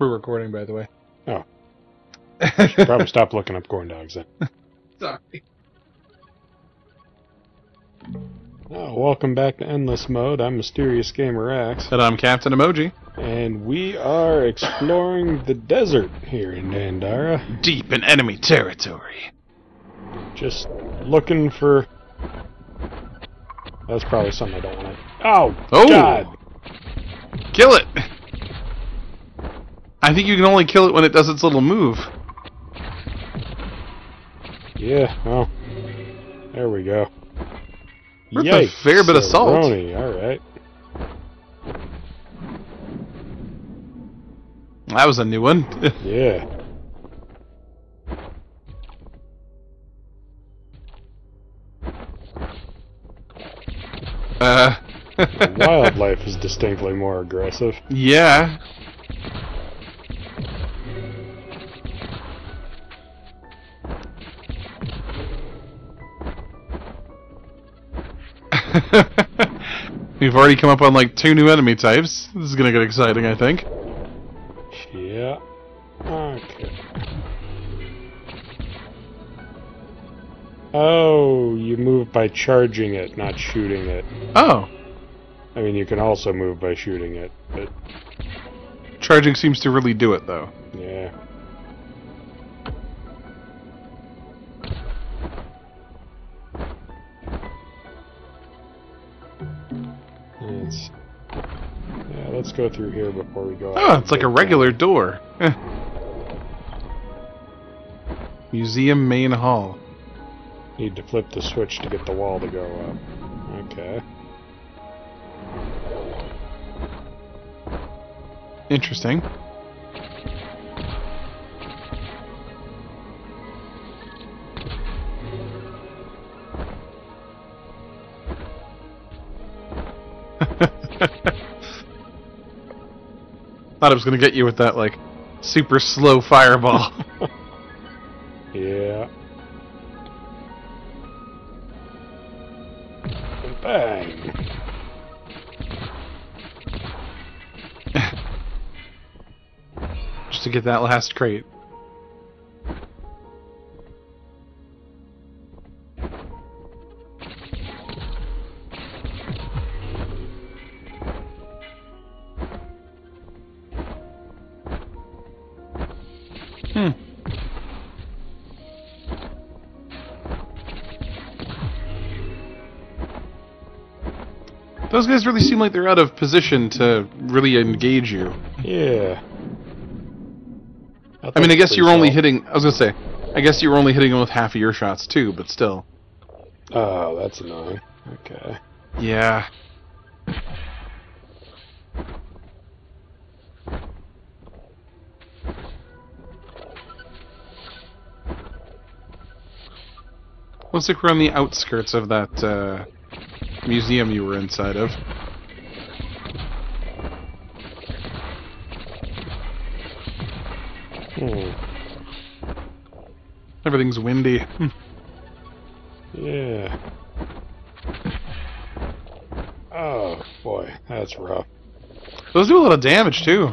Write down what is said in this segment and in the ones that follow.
We're recording, by the way. Oh. Should probably stop looking up corn dogs then. Sorry. Oh, welcome back to Endless Mode. I'm Mysterious Gamer X, And I'm Captain Emoji. and we are exploring the desert here in Dandara. Deep in enemy territory. Just looking for. That's probably something I don't want to. Oh, Oh! God! Kill it! I think you can only kill it when it does its little move. Yeah, well, there we go. Worth a fair bit of salt. Alright. That was a new one. Yeah. uh, Wildlife is distinctly more aggressive. yeah. We've already come up on like two new enemy types. This is gonna get exciting, I think. Yeah. Okay. Oh, you move by charging it, not shooting it. Oh, I mean, you can also move by shooting it, but charging seems to really do it though. yeah. Let's go through here before we go. Oh, it's like a regular door. Eh. Museum main hall. Need to flip the switch to get the wall to go up. Okay. Interesting. Thought I was gonna get you with that like super slow fireball. Yeah. Bang. just to get that last crate. Those guys really seem like they're out of position to really engage you. Yeah. I mean, I guess you were only hitting. hitting. I was gonna say, I guess you were only hitting them with half of your shots too, but still. Oh, that's annoying. Okay. Yeah. Looks like we're on the outskirts of that uh, museum you were inside of. Hmm. Everything's windy. Yeah. Oh boy, that's rough. Those do a lot of damage too.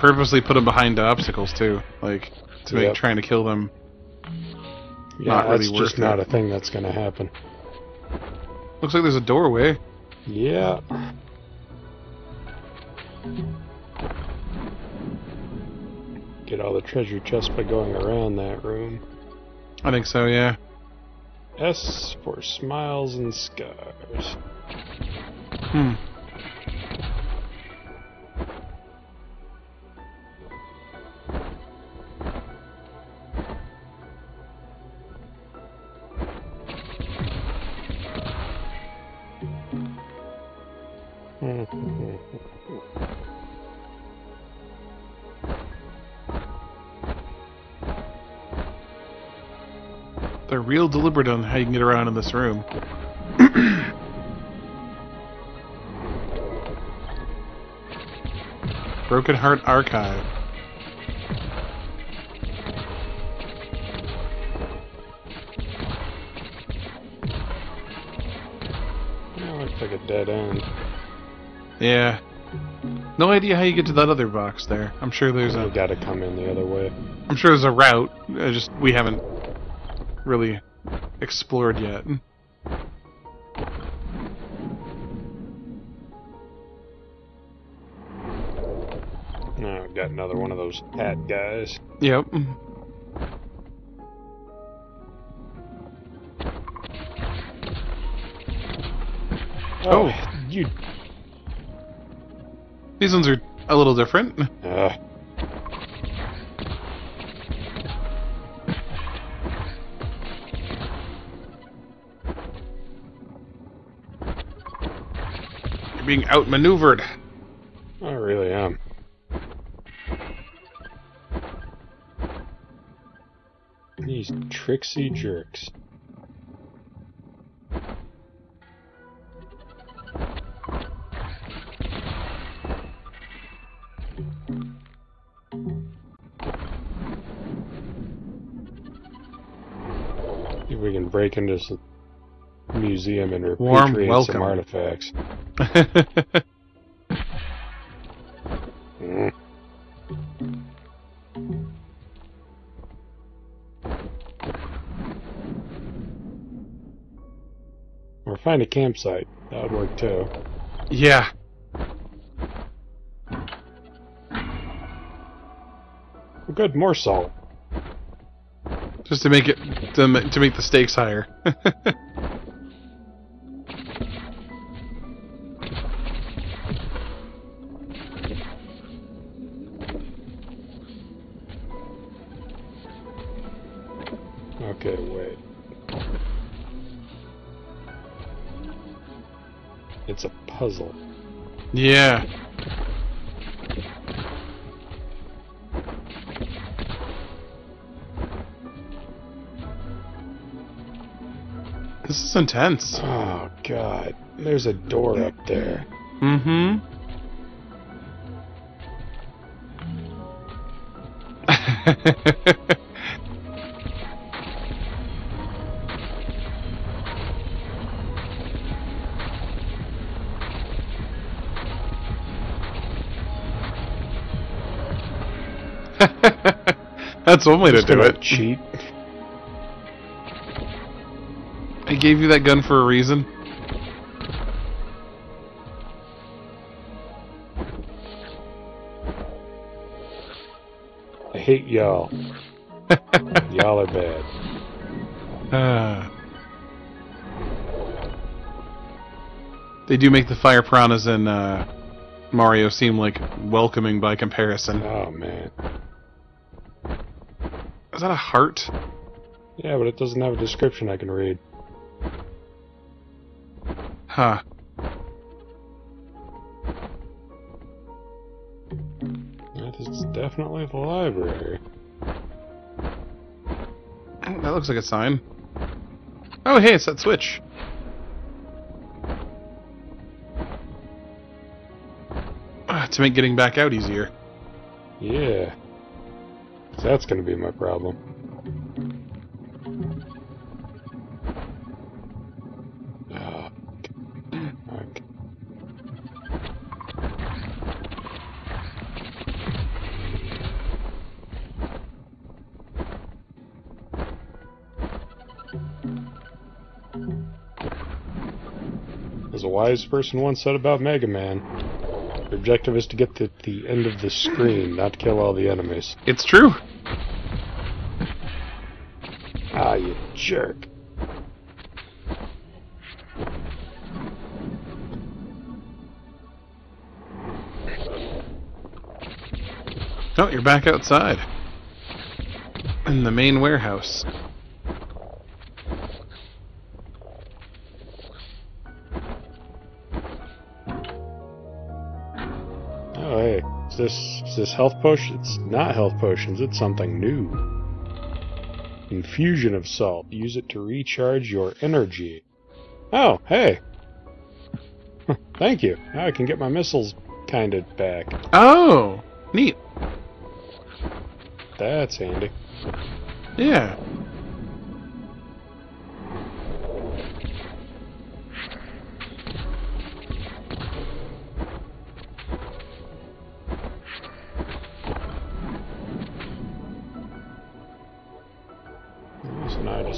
Purposely put them behind the obstacles too, like to make Yep. trying to kill them. Yeah, Not really that's just not it. a thing that's gonna happen. Looks like there's a doorway. Yeah. Get all the treasure chests by going around that room. I think so. Yeah. S for smiles and scars. Hmm. They're real deliberate on how you can get around in this room. Broken Heart Archive. That looks like a dead end. Yeah. No idea how you get to that other box there. I'm sure there's a gotta come in the other way. I'm sure there's a route. I just we haven't really explored yet. Now I've got another one of those hat guys. Yep. Oh. you. These ones are a little different. Uh, being outmaneuvered. I really am. These tricksy jerks. See if we can break into this museum and Warm repatriate welcome. some artifacts. Mm. Or find a campsite. That would work too. yeah. Well, good, more salt. Just to make it to, to make the stakes higher. Okay, wait. It's a puzzle. yeah. This is intense. Oh god. There's a door up there. Mm-hmm. That's one way to do it. Cheat. I gave you that gun for a reason. I hate y'all. y'all are bad. Ah. they do make the fire piranhas in uh, Mario seem like welcoming by comparison. Oh man. Is that a heart? Yeah, but it doesn't have a description I can read. Huh. That is definitely the library. That looks like a sign. Oh, hey, it's that switch. Ah, to make getting back out easier. Yeah. 'Cause that's gonna be my problem. As a wise person once said about Mega Man, the objective is to get to the end of the screen, not kill all the enemies. It's true. Ah, you jerk. Oh, you're back outside. In the main warehouse. This is this health potion? It's not health potions. It's something new. Infusion of salt. Use it to recharge your energy. Oh, hey. Thank you. Now I can get my missiles kind of back. Oh! Neat. That's handy. Yeah.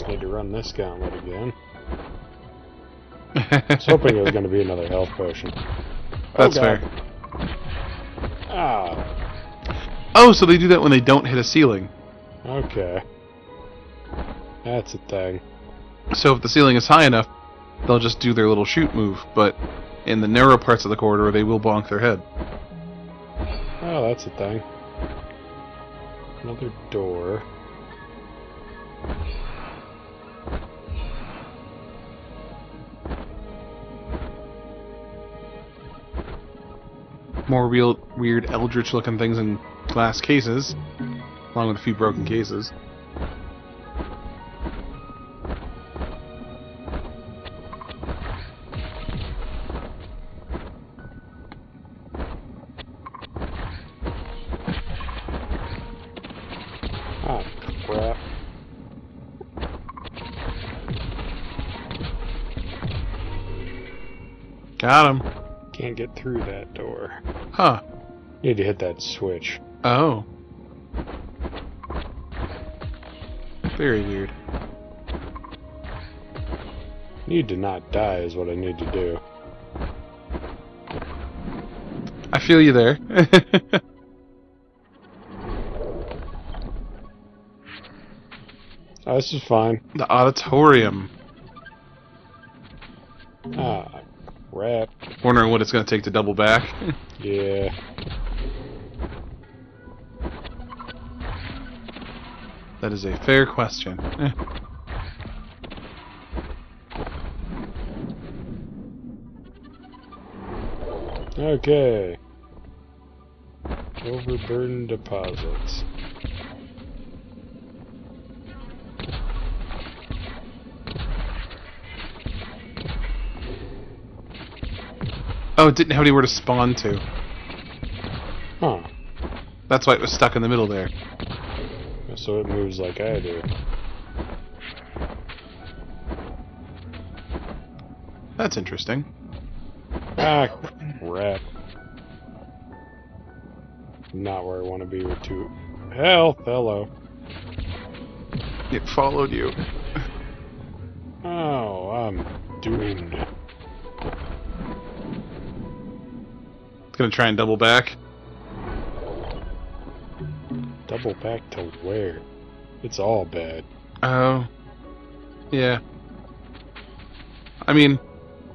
Just need to run this gauntlet again. I was hoping it was going to be another health potion. That's oh, fair. Ah, Oh, so they do that when they don't hit a ceiling. okay. That's a thing. So if the ceiling is high enough, they'll just do their little shoot move, but in the narrow parts of the corridor, they will bonk their head. Oh, that's a thing. Another door. More real, weird, eldritch looking things in glass cases, along with a few broken cases. Ah, crap. Got him. Can't get through that door. Huh. Need to hit that switch. Oh. Very weird. Need to not die is what I need to do. I feel you there. Oh, this is fine. the auditorium. Ah, crap. Wondering what it's going to take to double back. Yeah. that is a fair question. Eh. Okay. Overburden deposits. Oh, it didn't have anywhere to spawn to. Huh. That's why it was stuck in the middle there. So it moves like I do. That's interesting. Ah, crap. Not where I want to be with two. Health, hello. It followed you. Oh, I'm doomed. To try and double back. Double back to where? It's all bad. Oh. Yeah. I mean,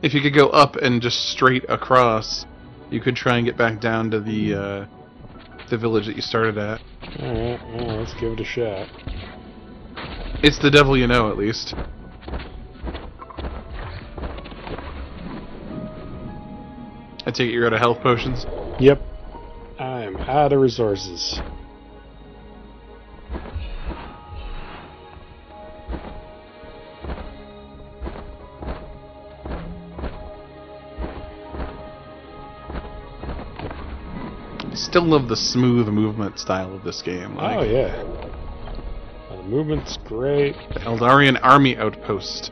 if you could go up and just straight across, you could try and get back down to the uh, the village that you started at. Alright, well, let's give it a shot. It's the devil you know, at least. I take it you're out of health potions. Yep. I am out of resources. Still love the smooth movement style of this game. Like oh, yeah. Uh, the movement's great. the Eldarian army outpost.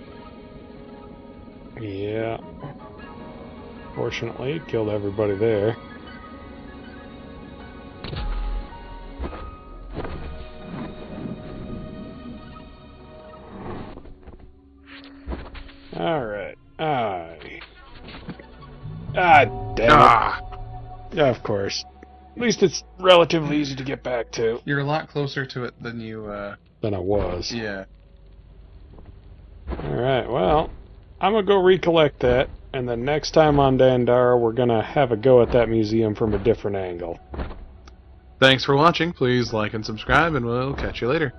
Yeah. Fortunately, it killed everybody there. Alright. I. Ah, damn. Ah! Yeah, of course. At least it's relatively easy to get back to You're a lot closer to it than you, uh... than I was. Yeah. Alright, well, I'm gonna go recollect that, and the next time on Dandara, we're going to have a go at that museum from a different angle. Thanks for watching. Please like and subscribe, and we'll catch you later.